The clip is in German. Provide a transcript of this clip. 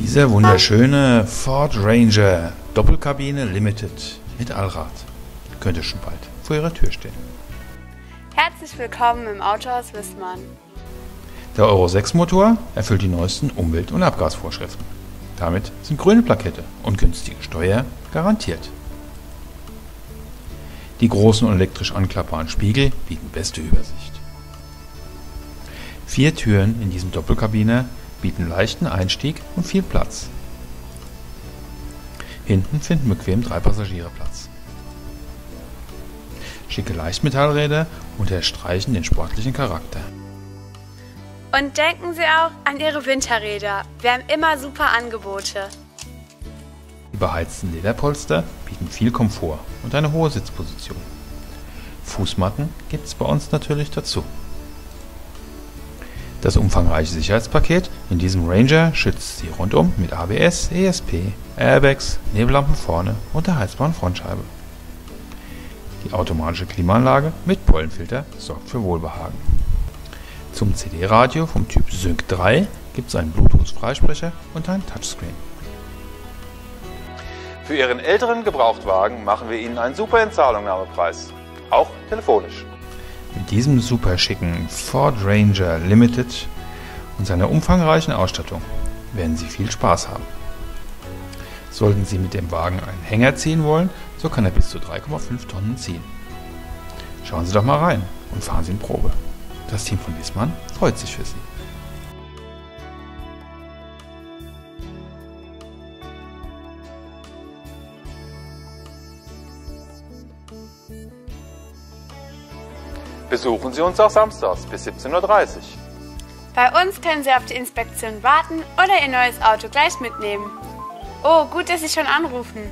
Dieser wunderschöne Ford Ranger Doppelkabine Limited mit Allrad könnte schon bald vor Ihrer Tür stehen. Herzlich willkommen im Autohaus Wissmann. Der Euro 6 Motor erfüllt die neuesten Umwelt- und Abgasvorschriften. Damit sind grüne Plakette und günstige Steuer garantiert. Die großen und elektrisch anklappbaren Spiegel bieten beste Übersicht. Vier Türen in diesem Doppelkabine bieten leichten Einstieg und viel Platz. Hinten finden bequem drei Passagiere Platz. Schicke Leichtmetallräder unterstreichen den sportlichen Charakter. Und denken Sie auch an Ihre Winterräder. Wir haben immer super Angebote. Die beheizten Lederpolster bieten viel Komfort und eine hohe Sitzposition. Fußmatten gibt es bei uns natürlich dazu. Das umfangreiche Sicherheitspaket in diesem Ranger schützt Sie rundum mit ABS, ESP, Airbags, Nebellampen vorne und der heizbaren Frontscheibe. Die automatische Klimaanlage mit Pollenfilter sorgt für Wohlbehagen. Zum CD-Radio vom Typ Sync 3 gibt es einen Bluetooth-Freisprecher und ein Touchscreen. Für Ihren älteren Gebrauchtwagen machen wir Ihnen einen super Entzahlungnahmepreis. Auch telefonisch. Mit diesem super schicken Ford Ranger Limited und seiner umfangreichen Ausstattung werden Sie viel Spaß haben. Sollten Sie mit dem Wagen einen Hänger ziehen wollen, so kann er bis zu 3,5 Tonnen ziehen. Schauen Sie doch mal rein und fahren Sie in Probe. Das Team von Wiesmann freut sich für Sie. Besuchen Sie uns auch samstags bis 17.30 Uhr. Bei uns können Sie auf die Inspektion warten oder Ihr neues Auto gleich mitnehmen. Oh, gut, dass Sie schon anrufen.